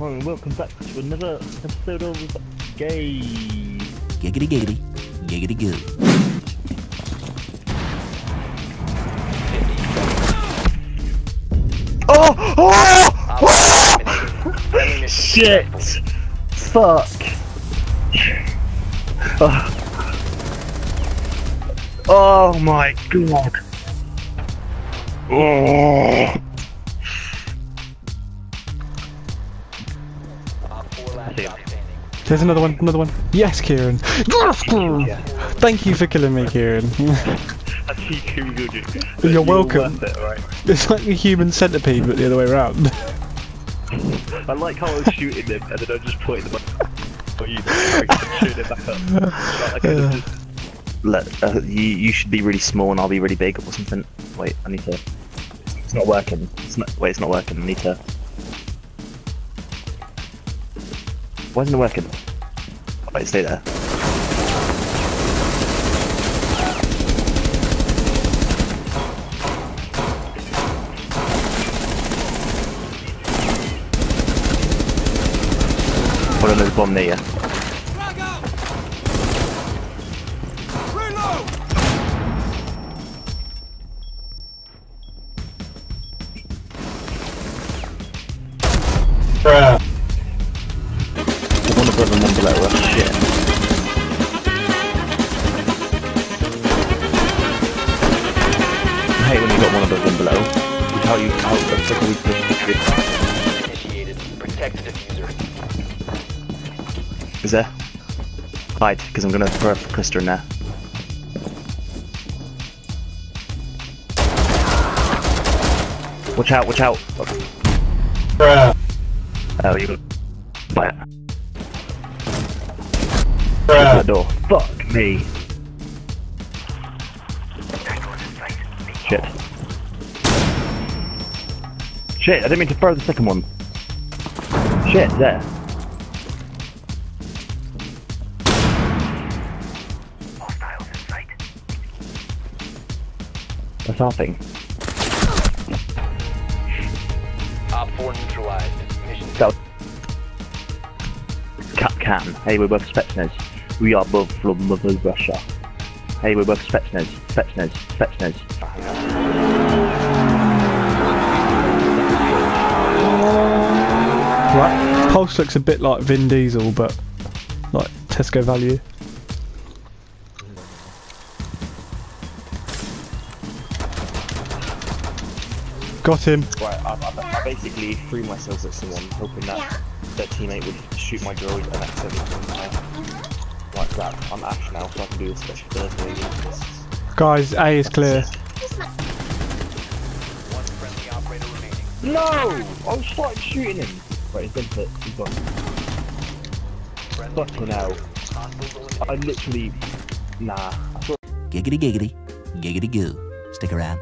Hello and welcome back to another episode of Gay. Giggity giggity, giggity goo. Oh! Oh! Mission Shit! Fuck! Oh. Oh my god! Oh! There's another one, another one. Yes, Kieran. Yes, Kieran. Thank you for killing me, Kieran. You good. You're welcome. it, right? it's like a human centipede, but the other way around. I like how I was shooting them and then I just pointed them up. Oh, you shooting them back up. Like, I just- Let, uh, you, you should be really small and I'll be really big or something. Wait, I need to. It's not working. It's not. Wait, it's not working. I need to. It working? Oh, Wait, stay there. Put another bomb near you. There's one above and one below. Oh, shit. I hate when you got one above and below. How you how the fuck are we supposed to do it? Initiated. Protect the defuser. Is there? Hide, because I'm gonna throw a cluster in there. Watch out, watch out! Oh, you got fire. Open the door. Fuck me. Shit. Shit, I didn't mean to throw the second one. Shit, there. That's our thing. Op four neutralized. Mission That Cat can. Hey, we're both Spetsnaz. We are both from Mother Russia. Hey, we're both Spetsnaz. Spetsnaz. Spetsnaz. right. Pulse looks a bit like Vin Diesel, but like Tesco value. Got him. Right, I, I, I basically threw myself at someone, hoping that their teammate would shoot my droid and accidentally kill me. Like that. I'm Ash now, so I can do a special birthday. Guys, A is clear. one friendly operator remaining. No! I was started shooting him. Right, he's been hit. He's gone. Friendly Fucking hell. I literally. Nah. I thought Giggity giggity, giggity goo. Stick around.